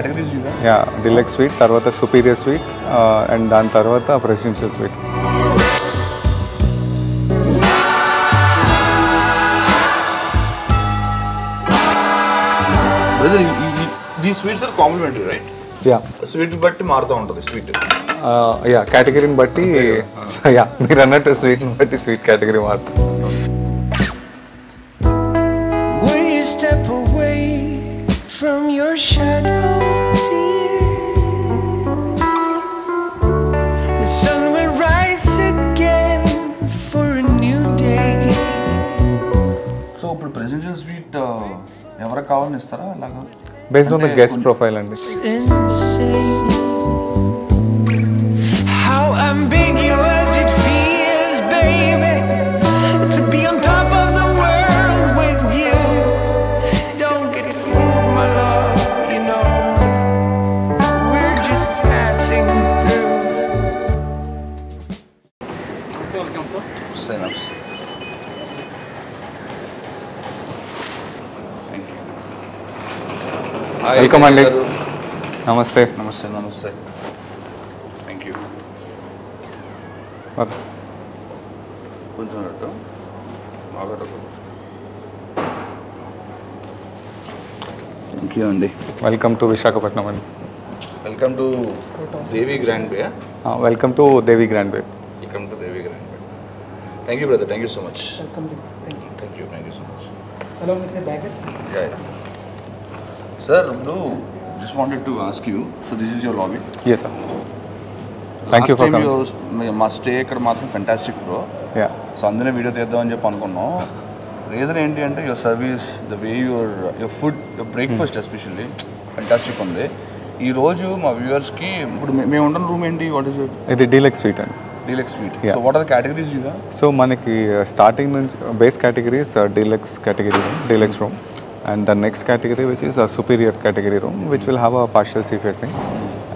categories you have? Yeah deluxe suite తర్వాత superior suite and దాని తర్వాత ప్రెసిడెన్షియల్ స్వీట్ Brother, ఈ- ఈ- ఈ- these sweets are complimentary, right? Yeah suite బట్టి మారుతూ ఉంటుంది స్వీట్ యా కేటగిరీని బట్టి యా మీరు అన్నట్టు స్వీట్ని బట్టి స్వీట్ కేటగిరీ మారుతుంది Will you step away from your shadow, presidential suite ఎవరికి కావాలని ఇస్తారా? అలాగా based on the guest profile అండి. వెల్కమ్ అండి నమస్తే నమస్తే నమస్తే థ్యాంక్ యూ కొంచెం థ్యాంక్ యూ అండి వెల్కమ్ టు విశాఖపట్నం అండి welcome to Devi Grand Bay welcome to Devi Grand Bay welcome to Devi Grand Bay thank you brother thank you so much. Thank you. Thank you thank you so much Along with your baggage. Sir ఇప్పుడు just wanted to ask you so this is your lobby yes sir thank you for మా stay ఇక్కడ మాత్రం fantastic bro yeah so అందులో video తీద్దామని చెప్పి అనుకున్నాం. Reason ఏంటి అంటే your service the way your your food your breakfast especially fantastic ఉంది. ఈ రోజు మా వ్యూవర్స్కి ఇప్పుడు మేము ఉంటున్న రూమ్ ఏంటి? వాట్ ఇస్ ఇది డీలెక్స్ స్వీట్ అండి. Deluxe suite. So what are categories you so మనకి స్టార్టింగ్ నుంచి base categories deluxe category room and the next category which is superior category room which will have a partial sea facing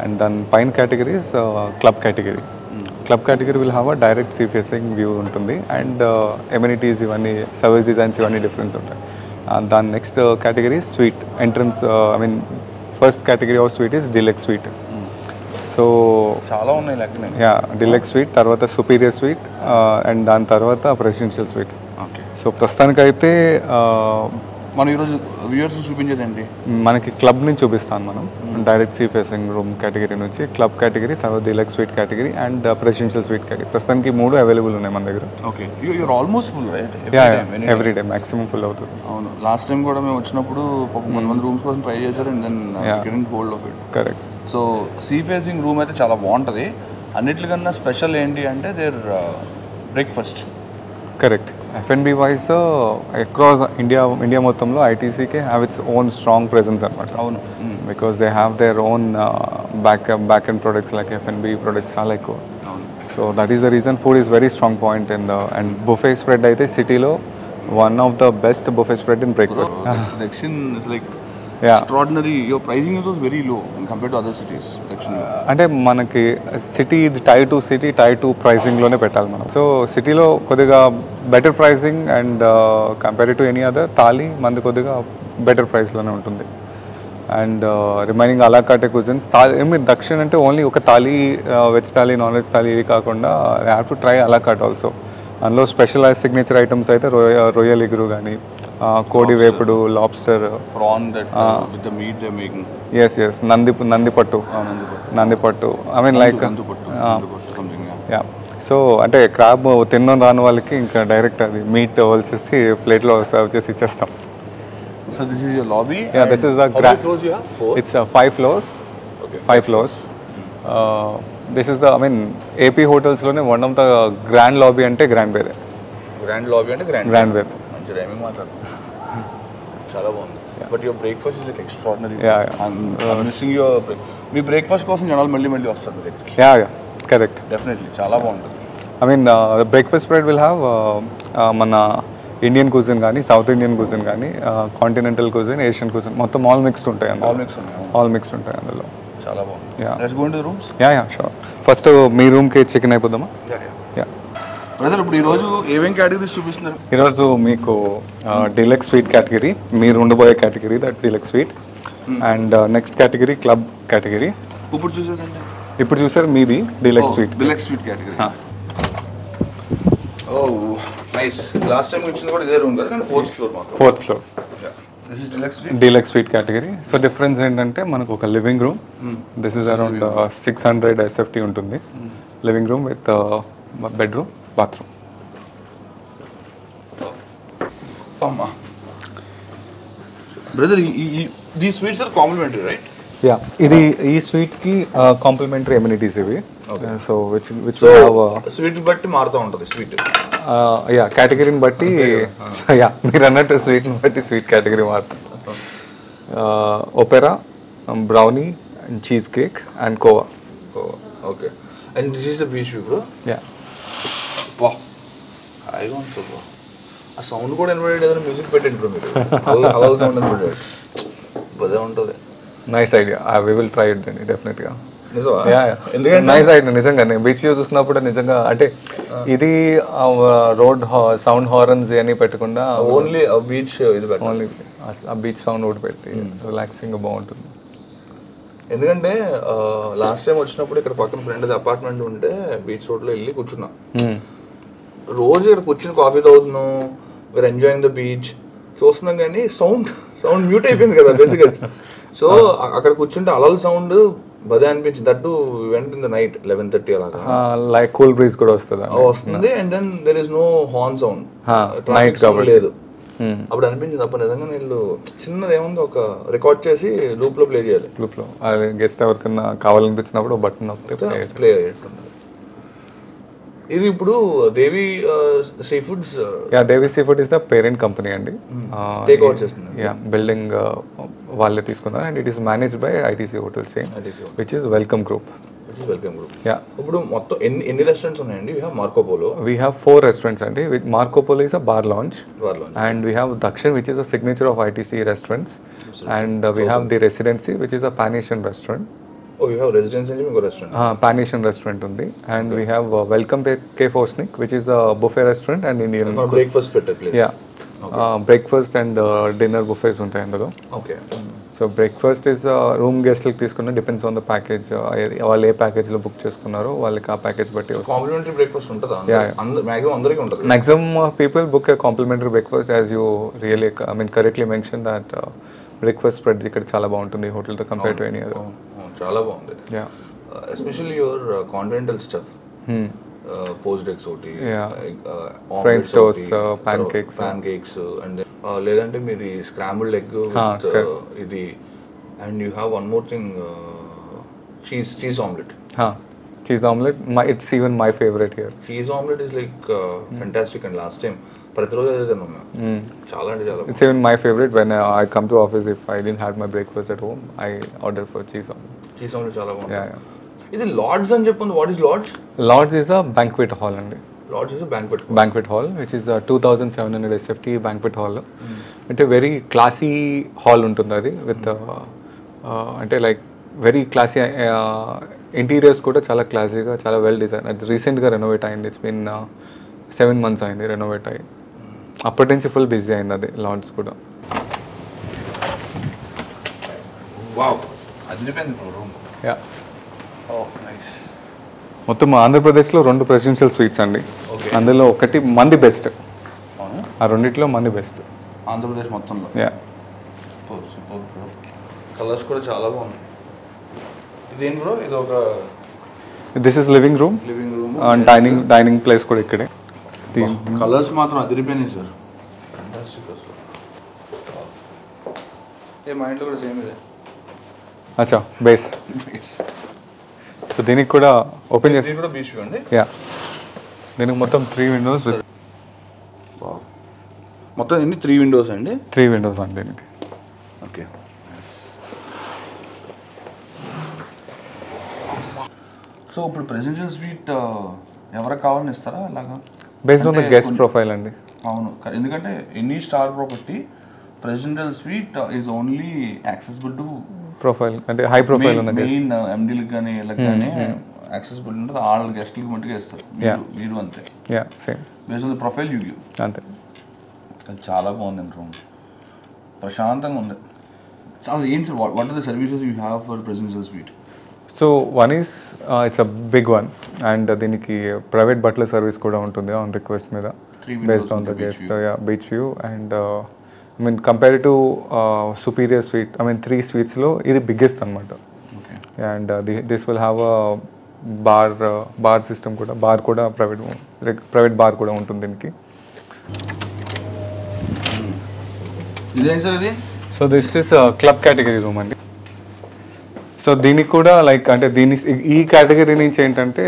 and దాని పైన categories club category club category will have a direct sea facing view ఉంటుంది. And amenities ఇవన్నీ service designs ఇవన్నీ difference ఉంటాయి. And దాని next category suite entrance I mean first category of suite is deluxe suite so చాలా ఉన్నాయి yeah deluxe suite తర్వాత superior suite and దాని తర్వాత ప్రెసిడెన్షియల్ స్వీట్ ఓకే సో ప్రస్తుతానికైతే ఆ, మనం ఈరోజు వ్యూవర్స్ చూపించేదండి మనకి క్లబ్ నుంచి చూపిస్తాను మనం. Direct sea facing room category నుంచి క్లబ్ కేటగిరీ తర్వాత deluxe suite category and presidential suite category ప్రస్తుతానికి మూడు అవైలబుల్ ఉన్నాయి మన దగ్గర. Okay you're almost full right every day maximum full అవుతుంది. అవును. లాస్ట్ టైం కూడా మేము వచ్చినప్పుడు కొంతమంది రూమ్స్ కోసం ట్రై చేశారు and then. Hold of it correct so sea facing room అయితే చాలా బాగుంటుంది. అన్నిటికన్నా స్పెషల్ ఏంటి అంటే their breakfast correct F and B wise across India India మొత్తంలో ఐటీసీకి have its own strong presence అనమాట అవును. Because they have their own back back and products like F and B products చాలా ఎక్కువ. So that is the reason food is very strong point in the and buffet spread అయితే సిటీలో one of the best buffet spread in breakfast Dakshin is like extraordinary your pricing is was very low compare to other cities అంటే మనకి city tie to city tie to ప్రైసింగ్లోనే పెట్టాలి మనం. So సిటీలో కొద్దిగా better pricing and compare to any other thali మనది కొద్దిగా better ప్రైస్లోనే ఉంటుంది. And remaining a la carte cuisines thali I mean Dakshin అంటే ఓన్లీ ఒక thali veg thali non veg thali ఇది కాకుండా have to try a la carte also అందులో specialise signature items అయితే రొయ్య రొయ్యల ఇగురు కానీ కోడి వేపుడు lobster prawn with the meat they making S S Nandi Nandipattu Nandipattu I mean like Nandupattu Nandupattu something yeah so అంటే క్రాబ్ తిన్న రాని వాళ్ళకి ఇంకా డైరెక్ట్ అది మీట్ వలిసేసి ప్లేట్లో సర్వ్ చేసి ఇచ్చేస్తాం. So this is your lobby Yeah, this is the gra- floors you have four it's five floors five floors this is the I mean AP హోటల్స్లోనే one of the grand lobby అంటే grand బేదే grand lobby అంటే grand grand బేర్ మంచి rhyming మాట్లాడుతున్నారు చాలా బాగుంది. But your breakfast is like extraordinary. Missing your me breakfast కోసం జనాలు మళ్ళీ మళ్ళీ వస్తారు మీ దగ్గరికి. యా యా కరెక్ట్ డెఫినెట్లీ చాలా బాగుంటుంది. I mean breakfast spread will have మన ఇండియన్ కుజిన్ కానీ సౌత్ ఇండియన్ కుజిన్ కానీ కాంటినెంటల్ కుజిన్ ఏషియన్ కుజిన్ మొత్తం ఆల్ మిక్స్డ్ ఉంటాయి ఆల్ మిక్స్ ఉన్నాయి ఆల్ మిక్స్డ్ ఉంటాయి అందులో. చాలా బాగుంది. యా యా షూర్ ఫస్ట్ మీ రూమ్కి చెక్ ఇన్ అయిపోదామా యా బ్రదర్ ఇప్పుడు ఈరోజు ఏమేం కేటగిరీస్ చూపిస్తున్నారు? ఈరోజు మీకు డిలెక్స్ స్వీట్ కేటగిరీ మీరు ఉండబోయే category that deluxe suite and next category club category ఇప్పుడు చూసేదండి. ఇప్పుడు చూసారు మీది deluxe suite deluxe suite category oh nice last time వచ్చింది కూడా ఇదే రూమ్ కదా కానీ ఫోర్త్ ఫ్లోర్ మాకు. Fourth floor this is deluxe suite deluxe suite category so difference ఏంటంటే మనకు ఒక living room this is around six hundred SFT ఉంటుంది. Living room with bedroom bathroom అమ్మా బ్రదర్ ఈ sweets are complimentary right yeah ఇది ఈ స్వీట్కి కాంప్లిమెంటరీ ఎమ్యూనిటీస్ ఇవి. సో విచ్ విచ్ స్వీట్ బట్టి మారుతూ ఉంటుంది స్వీట్ యా కేటగిరీని బట్టి యా మీరు అన్నట్టు స్వీట్ని బట్టి స్వీట్ కేటగిరీ మారుతుంది opera brownie and cheese cake and khoa okay and this is the beach view bro yeah I want so bro ఆ సౌండ్ కూడా వినపడేది ఏదైనా మ్యూజిక్ పెట్టండి బ్రో మీరు. అలా సౌండ్ వినపడేది భలే ఉంటుంది. Nice idea we will try it అండి డెఫినెట్గా ఎందుకంటే? నైస్ ఐడియా నిజంగా. బీచ్ వ్యూ చూసినప్పుడు నిజంగా అంటే ఇది రోడ్ సౌండ్ హార్న్స్ అని పెట్టకుండా ఓన్లీ బీచ్ ఇది పెట్టాలి. ఓన్లీ ఆ బీచ్ సౌండ్ ఒకటి పెడితే రిలాక్సింగ్ బాగుంటుంది. ఎందుకంటే లాస్ట్ టైం వచ్చినప్పుడు ఇక్కడ పక్కన ఫ్రెండ్ అపార్ట్మెంట్ ఉంటే బీచ్ రోడ్లో వెళ్ళి కూర్చున్నా. రోజు ఇక్కడ కూర్చుని కాఫీ తాగుతున్నాం వీఆర్ ఎంజాయింగ్ ద బీచ్ చూస్తున్నాం కానీ సౌండ్ సౌండ్ మ్యూట్ అయిపోయింది కదా బేసిక్గా సో అక్కడ కూర్చుంటే అలల్ సౌండ్ బదే అనిపించింది. That went in the night eleven thirty అలాగా. లైక్ కూల్ బ్రీజ్ కూడా వస్తుంది? వస్తుంది. And then there is no horn sound కాబట్టి. లేదు అప్పుడు అనిపించింది. అప్పుడు నిజంగా వీళ్ళు చిన్నది ఏముంది? ఒక రికార్డ్ చేసి లూప్లో ప్లే చేయాలి. గ్రూప్లో గెస్ట్ ఎవరికైనా కావాలనిపించినప్పుడు బటన్. ప్లే అయ్యేట్టున్నది ఇది ఇప్పుడు Devi sea foods yeah Devi sea food is the parent company అండి Take over చేస్తుంది. యా బిల్డింగ్ వాళ్ళే తీసుకున్నారు and it is managed by ITC hotel same ITC hotel. Which is welcome group which is ఇప్పుడు మొత్తం ఎన్ని ఎన్ని restaurants ఉన్నాయండి? You have Marco Polo we have four restaurants అండి. With Marco Polo is a bar lounge and we have Dakshin, which is a signature of ITC restaurants, and uh, we have the Residency, which is a Pan pan Asian restaurant ఉంది. And we have welcome కే ఫోర్ స్నిక్ which is restaurant and breakfast yeah breakfast and dinner buffets ఉంటాయి అందులో. Okay so breakfast is room గెస్ట్లకు తీసుకున్న depends on the package వాళ్ళు ఏ ప్యాకేజ్లో book చేసుకున్నారో వాళ్ళకి ఆ ప్యాకేజ్ బట్టి బ్రేక్ఫాస్ట్ ఉంటుందా? మ్యాక్సిమం అందరికి ఉంటుంది. People book a breakfast as you really mean correctly mention that breakfast spread ఇక్కడ చాలా బాగుంటుంది హోటల్తో కంపేర్ టు ఎనీ అదర్ చాలా బాగుంది. Especially your continental stuff poached eggs ఒకటి uh, పాన్ కేక్స్ అండ్ లేదంటే మీది స్క్రాంబుల్డ్ ఎగ్ Ah, correct. ఇది and you have one more thing cheese cheese omelette cheese omelette my it's even my favourite here cheese omelette is like fantastic and last time ప్రతిరోజు అదే తిన్నాం చాలా అంటే చాలా it's even my favourite when I come to office if I didn't had my breakfast at home I order for cheese omelette cheese omelette చాలా బాగుంది ఇది Lords అని చెప్పింది what is Lords Lords is a banquet hall అండి. Lords is banquet banquet hall which is two thousand seven hundred SFT banquet hall అంటే very classy hall ఉంటుంది అది with అంటే లైక్ వెరీ క్లాసీ ఇంటీరియర్స్ కూడా చాలా క్లాసీగా చాలా వెల్ డిజైన్ అది రీసెంట్గా రెనోవేట్ అయింది. ఇట్స్ మీన్ సెవెన్ మంత్స్ అయింది రెనోవేట్ అయ్యి. అప్పటి నుంచి ఫుల్ బిజీ అయింది అది లాండ్స్ కూడా. నైస్ మొత్తం ఆంధ్రప్రదేశ్లో రెండు ప్రెసిడెన్షియల్ స్వీట్స్ అండి. అందులో ఒకటి మంది బెస్ట్ ఆ రెండిట్లో మంది బెస్ట్ ఆంధ్రప్రదేశ్ మొత్తంలో? Yeah super super bro colours కూడా చాలా బాగున్నాయి. ఇదేం బ్రో? ఇది ఒక this is living room living room dining dining place కూడా ఇక్కడే. కలర్స్ మాత్రం అదిరిపోయినాయి సార్ ఏ మా ఇంట్లో కూడా సేమ్ ఇదే. అచ్చా బేస్ సో దీనికి కూడా ఓపెన్ చేసి కూడా బీచ్ అండి? యా దీనికి మొత్తం త్రీ విండోస్ మొత్తం ఎన్ని? త్రీ విండోస్ అండి? త్రీ విండోస్ అండి దీనికి ఓకే సో ఇప్పుడు ప్రెసిడెన్షియల్ స్వీట్ ఎవరికి కావాలని ఇస్తారా? అలాగా based on the guest profile అండి. అవును. ఎందుకంటే any star property presidential suite is only accessible to profile అంటే హై ప్రొఫైల్ ఉన్న గెస్ట్ మెయిన్ ఎండీలకు కానీ వీళ్ళకి కానీ యాక్సెసిబుల్ ఉంటుంది. వాళ్ళ గెస్ట్లకి మట్టుగా ఇస్తారు. మీరు అంతే. Yeah same based on the profile you give అంతే. చాలా బాగుంది రూమ్. ప్రశాంతంగా ఉంది. అసలు ఏంటి sir? What are the services you have for presidential suite so one is it's a big one and దీనికి ప్రైవేట్ బట్లర్ సర్వీస్ కూడా ఉంటుంది ఆన్ రిక్వెస్ట్ మీద. Based on the guest beach view and I mean compare to superior suite I mean three స్వీట్స్లో ఇది biggest అనమాట and this will have a bar bar system కూడా bar కూడా private private bar కూడా ఉంటుంది దీనికి. So this is club category room అండి. So దీనికి కూడా లైక్ అంటే దీని ఈ కేటగిరీ నుంచి ఏంటంటే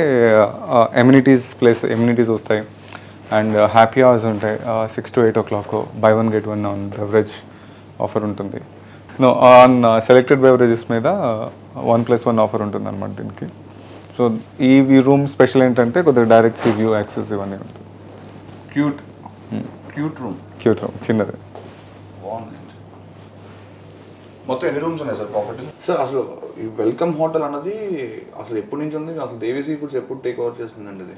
ఎమ్యూనిటీస్ ప్లేస్ ఎమ్యూనిటీస్ వస్తాయి. అండ్ హ్యాపీ అవర్స్ ఉంటాయి. Six to eight o'clock buy one get one on beverage offer ఉంటుంది. నో ఆన్ సెలెక్టెడ్ బెవరేజెస్ మీద వన్ ప్లస్ వన్ ఆఫర్ ఉంటుంది అనమాట దీనికి. సో ఈ ఈ రూమ్ స్పెషల్ ఏంటంటే కొద్దిగా డైరెక్ట్ సీ వ్యూ యాక్సెస్ ఇవన్నీ ఉంటుంది. Cute cute room cute room చిన్నది. మొత్తం ఎన్ని రూమ్స్ ఉన్నాయి సార్ ప్రాపర్టీ సార్ అసలు ఈ వెల్కమ్ హోటల్ అన్నది అసలు ఎప్పటి నుంచి ఉంది? అసలు దేవి సీ ఫుడ్స్ ఎప్పుడు టేక్ ఓవర్ చేస్తుందండి ఇది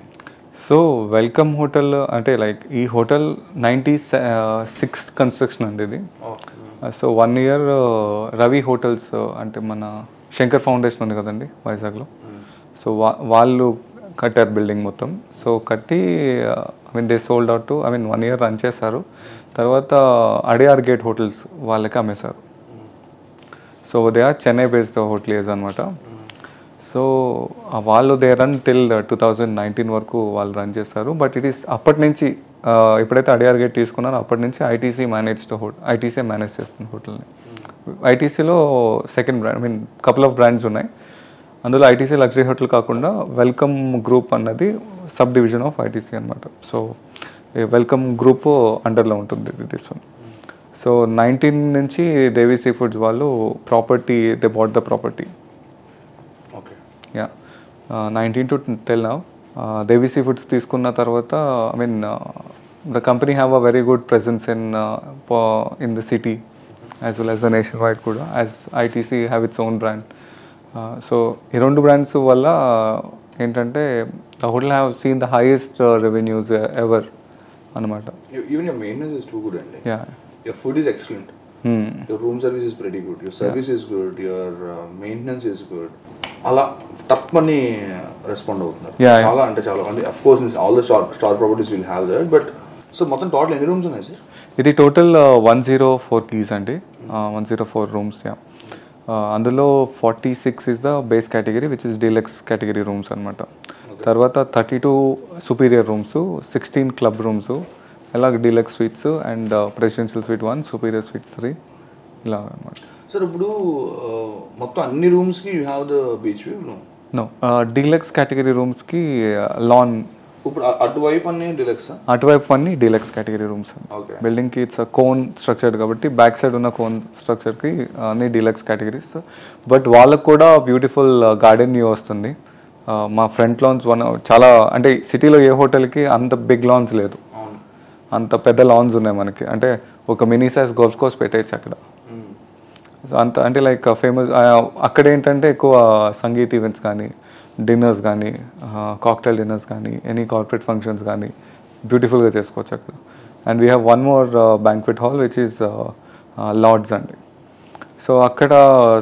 సో వెల్కమ్ హోటల్ అంటే లైక్ ఈ హోటల్ నైంటీ సిక్స్ కన్స్ట్రక్షన్ అండి ఇది. So one year Ravi hotels అంటే మన శంకర్ ఫౌండేషన్ ఉంది కదండి వైజాగ్లో. సో వా వాళ్ళు కట్టారు బిల్డింగ్ మొత్తం. సో కట్టి I mean they sold out I mean one year run చేశారు. తర్వాత అడియార్ గేట్ హోటల్స్ వాళ్ళకి అమ్మేశారు. So they are Chennai based hoteliers అనమాట సో వాళ్ళు they run till two thousand nineteen వరకు వాళ్ళు రన్ చేస్తారు. బట్ ఇట్ ఈస్ అప్పటి నుంచి uh, ఎప్పుడైతే అడియార్ గేట్ తీసుకున్నారో అప్పటి నుంచి ITC managed hotel ITC manage చేస్తుంది హోటల్ని ఐటీసీలో second brand I mean couple of brands ఉన్నాయి. అందులో ఐటీసీ లగ్జరీ హోటల్ కాకుండా వెల్కమ్ గ్రూప్ అన్నది సబ్ డివిజన్ ఆఫ్ ఐటీసీ అనమాట సో వెల్కమ్ గ్రూప్ అండర్లో ఉంటుంది దిస్ వన్ సో నైన్టీన్ నుంచి దేవి సీ ఫుడ్స్ వాళ్ళు property they bought the property okay. Yeah nineteen to till now Devi Sea Foods తీసుకున్న తర్వాత I mean the company have a very good presence in in the city as well as the nation wide కూడా as ITC have its own brand so ఈ రెండు brands వల్ల ఏంటంటే the hotel have seen the highest revenues ever అనమాట even good అండి yeah your food is excellent your room service is very good your service is good your maintenance is good అలా టప్ అని respond అవుతున్నారు. Yeah, yeah. చాలా అంటే చాలా. అంటే of course all the star star properties will have that but so మొత్తం total ఎన్ని రూమ్స్ ఉన్నాయి సార్ ఇది total one zero four keys అండి. One zero four rooms yeah అందులో forty six is the base category which is deluxe category rooms అనమాట తర్వాత thirty two superior rooms sixteen club rooms ఇలాగ deluxe suites and presidential suite one superior suites three ఇలా అనమాట sir ఇప్పుడు ఆ, మొత్తం అన్ని రూమ్స్కి you have the beach view? No. No deluxe category రూమ్స్కి lawn ఇప్పుడు అ- అటువైపు అన్ని డిలక్స్? అటువైపు అన్ని డీలక్స్ కేటగిరీ రూమ్స్. ఓకే. బిల్డింగ్కి ఇట్స్ కోన్ స్ట్రక్చర్ కాబట్టి బ్యాక్ సైడ్ ఉన్న కోన్ స్ట్రక్చర్కి అన్ని డీలక్స్ కేటగిరీస్. బట్ వాళ్ళకు కూడా బ్యూటిఫుల్ గార్డెన్ వ్యూ వస్తుంది. మా ఫ్రంట్ లాన్స్ వన్ చాలా అంటే సిటీలో ఏ హోటల్కి అంత బిగ్ లాన్స్ లేదు. అంత పెద్ద లాన్స్ ఉన్నాయి మనకి. అంటే ఒక మినీ సైజ్ గోల్ఫ్ కోర్స్ పెట్టేయచ్చు అక్కడ. సో అంత అంటే లైక్ ఫేమస్ అక్కడ ఏంటంటే ఎక్కువ సంగీత్ ఈవెంట్స్ కానీ డిన్నర్స్ కానీ కాక్టైల్ డిన్నర్స్ కానీ ఎనీ కార్పొరేట్ ఫంక్షన్స్ కానీ బ్యూటిఫుల్గా చేసుకోవచ్చు అక్కడ. And we have one more banquet hall which is lords అండి. సో అక్కడ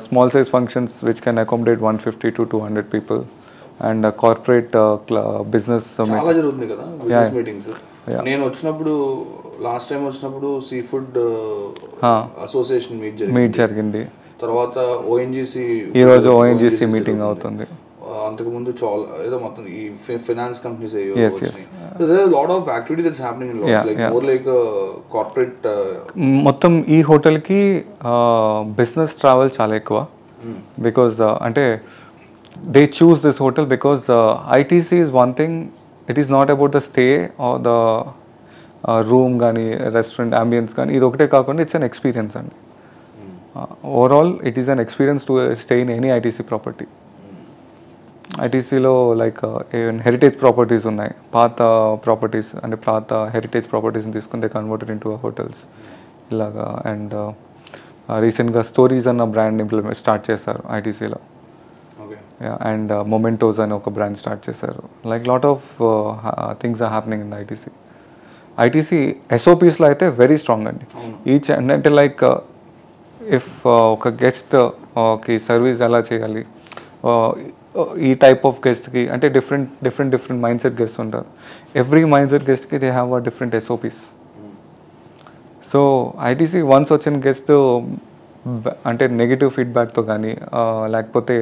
small size functions which can accommodate one fifty to two hundred people and corporate business meetings. నేను వచ్చినప్పుడు last time వచ్చినప్పుడు sea food. Association meet జరిగింది. Meet జరిగింది. తర్వాత ONGC ఈరోజు ONGC meeting అవుతుంది. అంతకు ముందు చాలా ఏదో మొత్తం ఈ finance companies. Lot of activity that's happening in like. More like corporate మొత్తం ఈ హోటల్కి బిజినెస్ ట్రావెల్ చాలా ఎక్కువ. బికాజ్ అంటే they choose this hotel because ITC is one thing it is not about the stay or the room కానీ restaurant ambience కానీ ఇది ఒకటే కాకుండా ఇట్స్ అన్ ఎక్స్పీరియన్స్ అండి. Overall it is an experience to stay in any ITC property ఐటీసీలో like heritage properties ఉన్నాయి. పాత properties అంటే పాత హెరిటేజ్ ప్రాపర్టీస్ని తీసుకుని కన్వర్టెడ్ ఇన్ టు హోటల్స్ ఇలాగా అండ్ రీసెంట్గా స్టోరీస్ అన్న బ్రాండ్ ఇంప్లిమెంట్ స్టార్ట్ చేశారు ఐటీసీలో అండ్ మొమెంటోస్ అని ఒక బ్రాండ్ స్టార్ట్ చేశారు. Like lot of things are happening in ITC ITC ఎస్ఓపీస్లో అయితే వెరీ స్ట్రాంగ్ అండి. ఈచ్ అంటే లైక్ ఇఫ్ ఒక గెస్ట్కి సర్వీస్ ఎలా చేయాలి uh, ఈ టైప్ ఆఫ్ గెస్ట్కి అంటే different different different mindset guest ఉంటారు every mind set గెస్ట్కి they have a different SOPs so ITC once వచ్చిన గెస్ట్ అంటే నెగిటివ్ ఫీడ్బ్యాక్తో కానీ లేకపోతే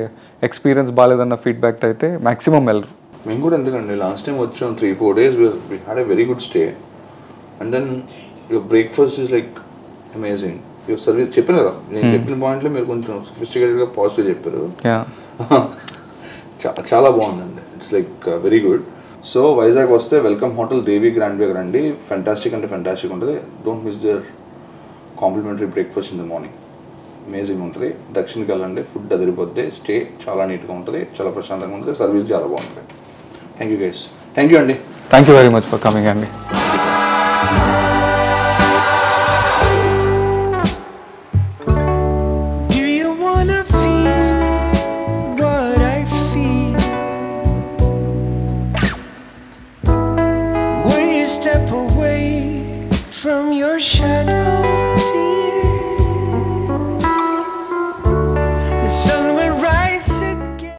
ఎక్స్పీరియన్స్ బాగాలేదన్న ఫీడ్బ్యాక్తో అయితే మ్యాక్సిమం వెళ్ళరు. మేము కూడా ఎందుకండి లాస్ట్ టైం వచ్చాం three four days we had a very good stay and then your breakfast is like amazing your service చెప్పాను కదా నేను చెప్పిన పాయింట్లో మీరు కొంచెం సొఫిస్టికేటెడ్గా పాజిటివ్ చెప్పారు. చాలా బాగుందండి. It's like very good so Vizag వస్తే వెల్కమ్ హోటల్ దేవి గ్రాండ్ వేగర్ అండి ఫెంటాస్టిక్ అంటే ఫెంటాస్టిక్ ఉంటుంది. Don't miss the complimentary breakfast in the morning amazing ఉంటుంది. దక్షిణకి వెళ్ళండి. ఫుడ్ అదిరిపోద్ది. స్టే చాలా నీట్గా ఉంటుంది. చాలా ప్రశాంతంగా ఉంటుంది. సర్వీస్ చాలా బాగుంటుంది. Thank you guys thank you అండి. Thank you very much for coming అండి.